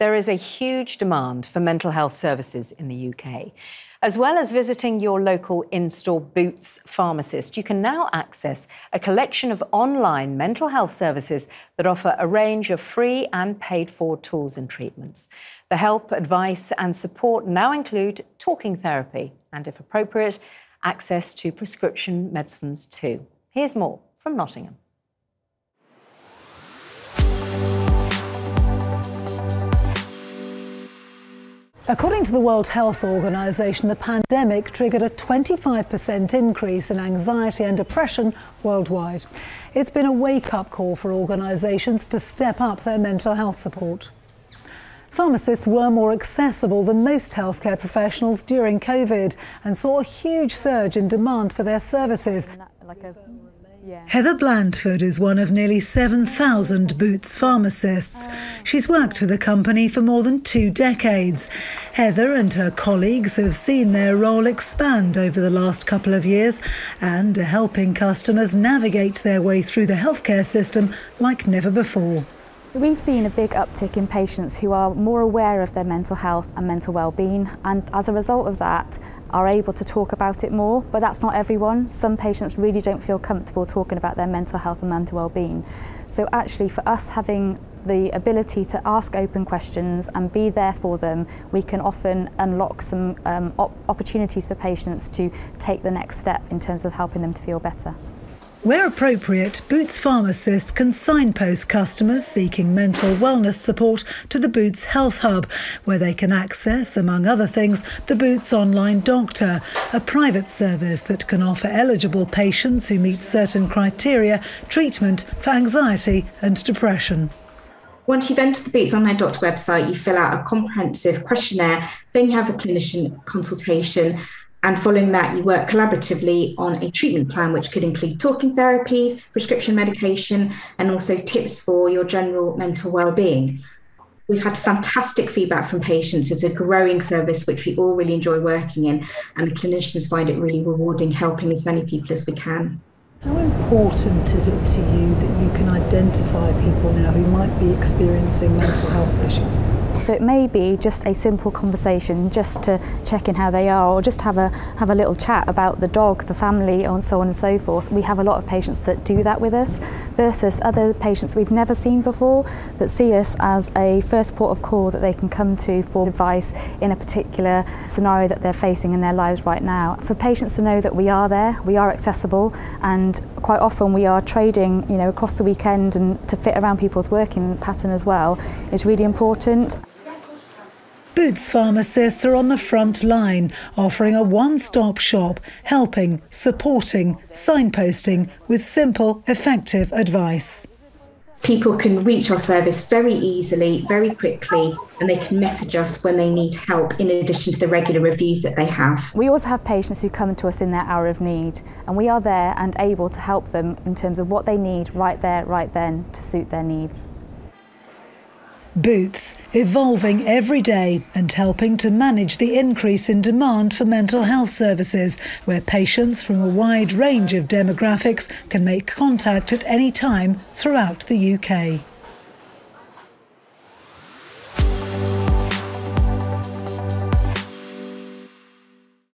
there is a huge demand for mental health services in the UK. As well as visiting your local in store Boots pharmacist, you can now access a collection of online mental health services that offer a range of free and paid for tools and treatments. The help, advice, and support now include talking therapy and, if appropriate, access to prescription medicines too. Here's more from Nottingham. According to the World Health Organization, the pandemic triggered a 25% increase in anxiety and depression worldwide. It's been a wake up call for organizations to step up their mental health support. Pharmacists were more accessible than most healthcare professionals during COVID and saw a huge surge in demand for their services. Like yeah. Heather Blandford is one of nearly 7,000 Boots pharmacists. She's worked for the company for more than two decades. Heather and her colleagues have seen their role expand over the last couple of years and are helping customers navigate their way through the healthcare system like never before. We've seen a big uptick in patients who are more aware of their mental health and mental well-being and as a result of that are able to talk about it more but that's not everyone. Some patients really don't feel comfortable talking about their mental health and mental well-being. So actually for us having the ability to ask open questions and be there for them, we can often unlock some um, op opportunities for patients to take the next step in terms of helping them to feel better. Where appropriate, Boots pharmacists can signpost customers seeking mental wellness support to the Boots Health Hub, where they can access, among other things, the Boots Online Doctor, a private service that can offer eligible patients who meet certain criteria treatment for anxiety and depression. Once you've entered the Boots Online Doctor website, you fill out a comprehensive questionnaire, then you have a clinician consultation and following that, you work collaboratively on a treatment plan, which could include talking therapies, prescription medication, and also tips for your general mental well-being. We've had fantastic feedback from patients. It's a growing service which we all really enjoy working in, and the clinicians find it really rewarding helping as many people as we can. How important is it to you that you can identify people now who might be experiencing mental health issues? So it may be just a simple conversation just to check in how they are or just have a have a little chat about the dog, the family and so on and so forth. We have a lot of patients that do that with us versus other patients we've never seen before that see us as a first port of call that they can come to for advice in a particular scenario that they're facing in their lives right now. For patients to know that we are there, we are accessible and quite often we are trading you know across the weekend and to fit around people's working pattern as well is really important. Boots pharmacists are on the front line, offering a one stop shop, helping, supporting, signposting with simple, effective advice. People can reach our service very easily, very quickly, and they can message us when they need help in addition to the regular reviews that they have. We also have patients who come to us in their hour of need, and we are there and able to help them in terms of what they need right there, right then to suit their needs. Boots, evolving every day and helping to manage the increase in demand for mental health services, where patients from a wide range of demographics can make contact at any time throughout the UK.